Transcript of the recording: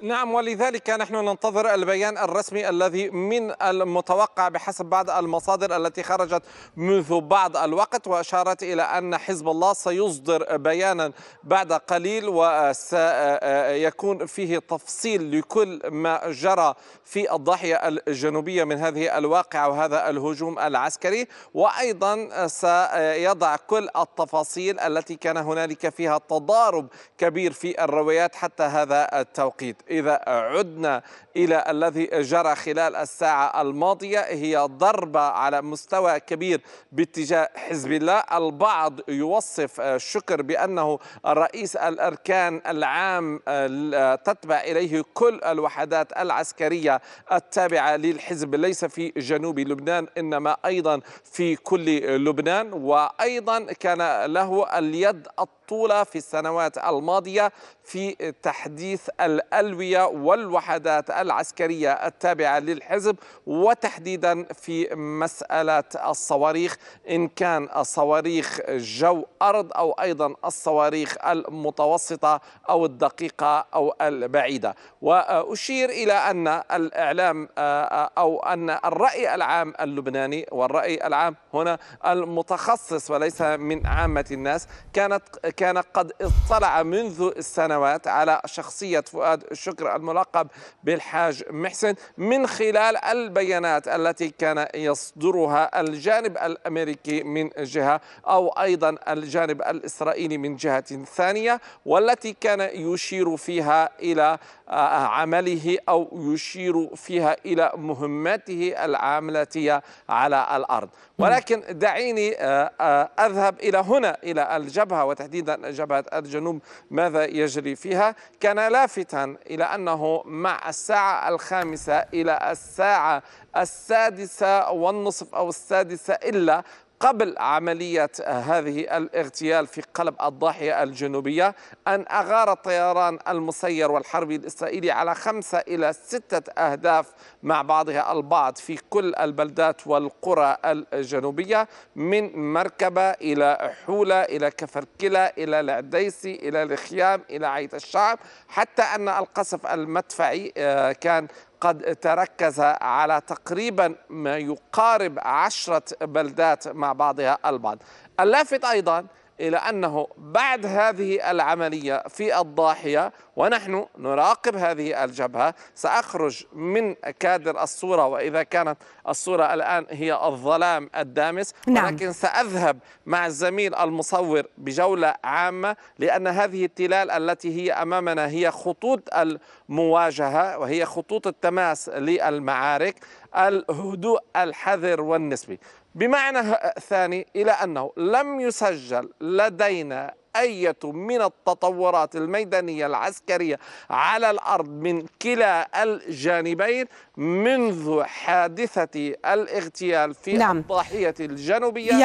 نعم ولذلك نحن ننتظر البيان الرسمي الذي من المتوقع بحسب بعض المصادر التي خرجت منذ بعض الوقت وأشارت إلى أن حزب الله سيصدر بيانا بعد قليل وسيكون فيه تفصيل لكل ما جرى في الضاحية الجنوبية من هذه الواقعة وهذا الهجوم العسكري. وأيضا سيضع كل التفاصيل التي كان هنالك فيها تضارب كبير في الروايات حتى هذا التوقيت. إذا عدنا إلى الذي جرى خلال الساعة الماضية هي ضربة على مستوى كبير باتجاه حزب الله. البعض يوصف الشكر بأنه الرئيس الأركان العام تتبع إليه كل الوحدات العسكرية التابعة للحزب. ليس في جنوب لبنان إنما أيضا في كل لبنان. وأيضا كان له اليد الطولة في السنوات الماضية في تحديث الألوية والوحدات العسكرية التابعة للحزب وتحديدا في مسألة الصواريخ إن كان صواريخ جو أرض أو أيضا الصواريخ المتوسطة أو الدقيقة أو البعيدة. وأشير إلى أن الإعلام أو أن الرأي العام اللبناني والرأي العام هنا المتخصص وليس من عامة الناس كانت كان قد اطلع منذ السنوات على شخصية فؤاد الشكر الملقب بالحاج محسن من خلال البيانات التي كان يصدرها الجانب الأمريكي من جهة أو أيضا الجانب الإسرائيلي من جهة ثانية والتي كان يشير فيها إلى عمله أو يشير فيها إلى مهمته العملتية على الأرض. ولكن دعيني أذهب إلى هنا إلى الجبهة وتحديدا جبهة الجنوب ماذا يجري فيها؟ كان لافتا إلى أنه مع الساعة الخامسة إلى الساعة السادسة والنصف أو السادسة إلا قبل عملية هذه الاغتيال في قلب الضاحية الجنوبية أن أغار الطيران المسير والحربي الإسرائيلي على خمسة إلى ستة أهداف مع بعضها البعض في كل البلدات والقرى الجنوبية من مركبة إلى حولة إلى كفركلة إلى العديسي إلى الخيام إلى عيت الشعب حتى أن القصف المدفعي كان قد تركز على تقريبا ما يقارب عشرة بلدات مع بعضها البعض. اللافت أيضا إلى أنه بعد هذه العملية في الضاحية ونحن نراقب هذه الجبهة سأخرج من كادر الصورة وإذا كانت الصورة الآن هي الظلام الدامس نعم. ولكن سأذهب مع الزميل المصور بجولة عامة لأن هذه التلال التي هي أمامنا هي خطوط المواجهة وهي خطوط التماس للمعارك الهدوء الحذر والنسبي بمعنى ثاني إلى أنه لم يسجل لدينا أية من التطورات الميدانية العسكرية على الأرض من كلا الجانبين منذ حادثة الاغتيال في نعم. الضاحية الجنوبية